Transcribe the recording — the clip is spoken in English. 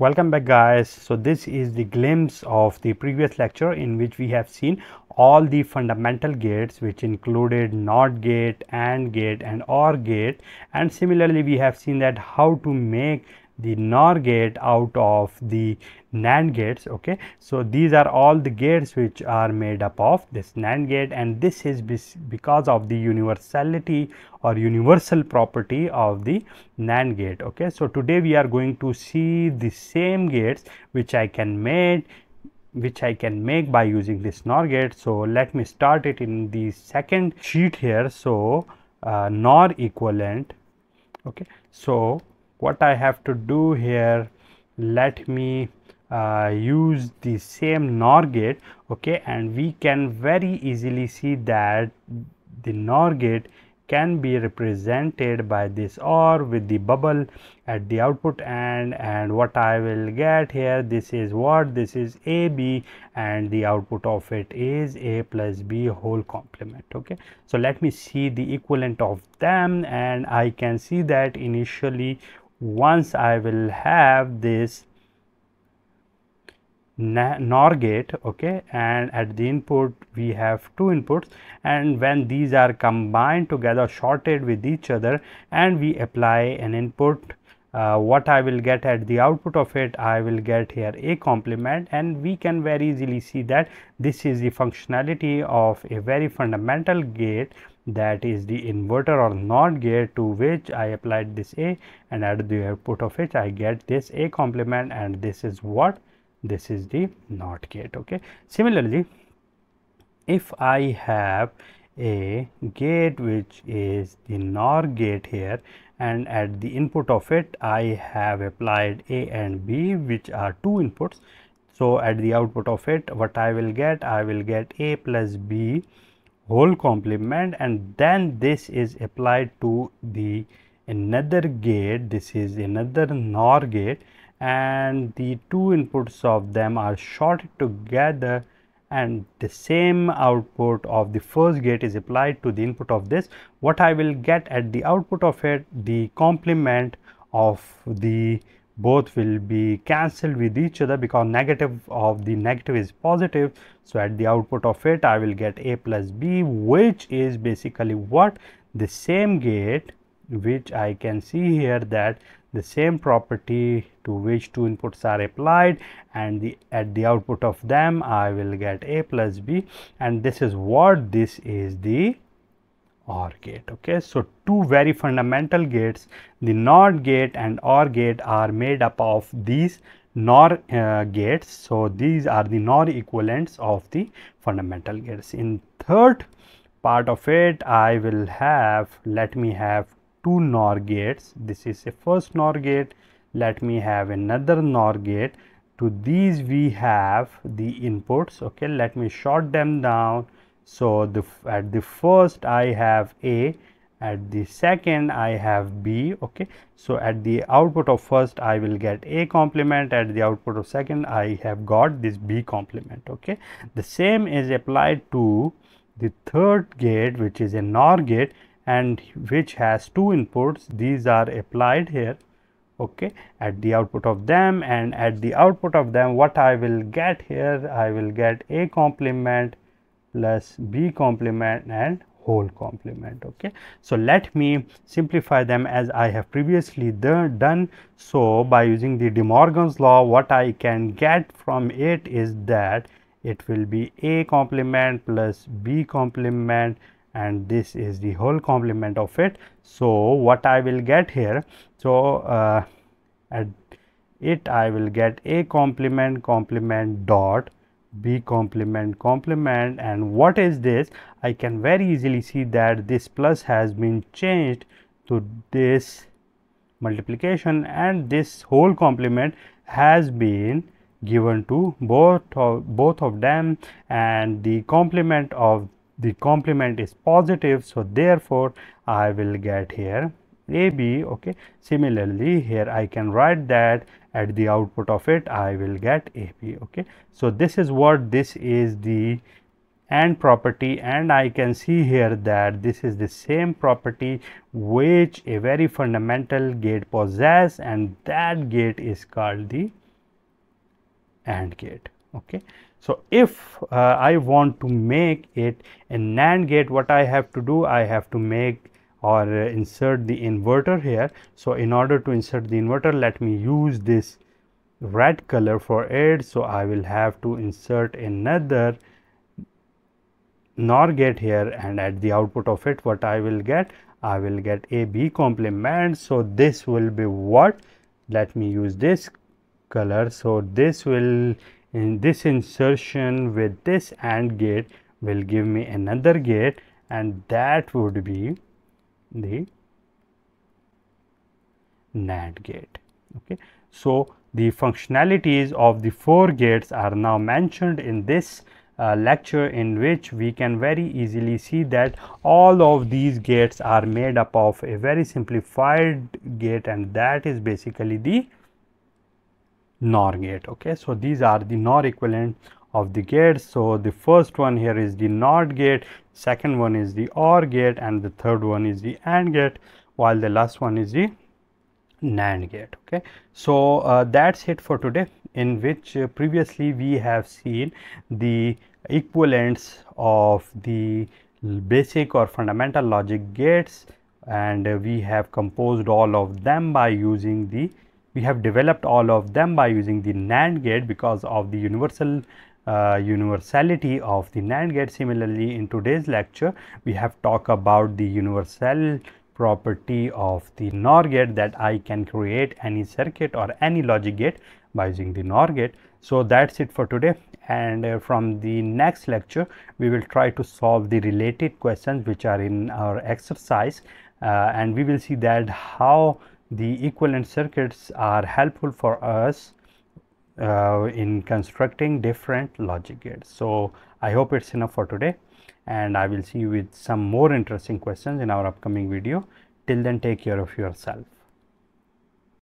welcome back guys. So this is the glimpse of the previous lecture in which we have seen all the fundamental gates which included NOT gate AND gate and OR gate. And similarly we have seen that how to make the NOR gate out of the NAND gates okay? So these are all the gates which are made up of this NAND gate and this is because of the universality or universal property of the NAND gate okay? So today we are going to see the same gates which I can make which I can make by using this NOR gate. So let me start it in the second sheet here. So uh, NOR equivalent okay? So what I have to do here let me uh, use the same NOR gate okay? And we can very easily see that the NOR gate can be represented by this OR with the bubble at the output end. And what I will get here this is what? This is AB and the output of it is A plus B whole complement okay. So let me see the equivalent of them and I can see that initially once I will have this NOR gate okay and at the input we have two inputs and when these are combined together shorted with each other and we apply an input uh, what I will get at the output of it I will get here a complement and we can very easily see that this is the functionality of a very fundamental gate that is the inverter or NOT gate to which I applied this A and at the output of which I get this A complement and this is what this is the NOT gate okay. Similarly, if I have a gate which is the NOR gate here and at the input of it I have applied A and B which are two inputs. So, at the output of it what I will get I will get A plus B whole complement and then this is applied to the another gate. This is another NOR gate and the two inputs of them are shorted together and the same output of the first gate is applied to the input of this. What I will get at the output of it the complement of the both will be cancelled with each other because negative of the negative is positive. So, at the output of it I will get a plus b which is basically what the same gate which I can see here that the same property to which two inputs are applied and the at the output of them I will get a plus b and this is what this is the OR gate. Okay, so two very fundamental gates, the NOT gate and OR gate are made up of these NOR uh, gates. So these are the NOR equivalents of the fundamental gates. In third part of it, I will have let me have two NOR gates. This is a first NOR gate. Let me have another NOR gate. To these we have the inputs. Okay, let me short them down so, the at the first I have A, at the second I have B. Okay. So, at the output of first I will get A complement, at the output of second I have got this B complement. Okay. The same is applied to the third gate which is a NOR gate and which has two inputs these are applied here okay at the output of them and at the output of them what I will get here I will get a complement plus b complement and whole complement okay? So let me simplify them as i have previously done. So by using the de morgan's law what i can get from it is that it will be a complement plus b complement and this is the whole complement of it. So what i will get here so uh, at it i will get a complement complement dot b complement complement and what is this? I can very easily see that this plus has been changed to this multiplication and this whole complement has been given to both of both of them and the complement of the complement is positive so therefore I will get here AB okay. Similarly here I can write that at the output of it I will get AB okay. So this is what this is the AND property and I can see here that this is the same property which a very fundamental gate possess and that gate is called the AND gate okay. So if uh, I want to make it a NAND gate what I have to do? I have to make or uh, insert the inverter here. So in order to insert the inverter let me use this red color for it so I will have to insert another NOR gate here and at the output of it what I will get? I will get a B complement. So this will be what? Let me use this color. So this will in this insertion with this AND gate will give me another gate and that would be the NAND gate okay so the functionalities of the four gates are now mentioned in this uh, lecture in which we can very easily see that all of these gates are made up of a very simplified gate and that is basically the NOR gate. Okay. So, these are the NOR equivalent of the gates. So, the first one here is the NOT gate, second one is the OR gate and the third one is the AND gate while the last one is the NAND gate. Okay. So, uh, that is it for today in which uh, previously we have seen the equivalents of the basic or fundamental logic gates and uh, we have composed all of them by using the we have developed all of them by using the NAND gate because of the universal uh, universality of the NAND gate. Similarly, in today's lecture, we have talked about the universal property of the NOR gate that I can create any circuit or any logic gate by using the NOR gate. So, that is it for today and uh, from the next lecture we will try to solve the related questions which are in our exercise uh, and we will see that how the equivalent circuits are helpful for us uh, in constructing different logic gates. So, I hope it is enough for today and I will see you with some more interesting questions in our upcoming video. Till then take care of yourself.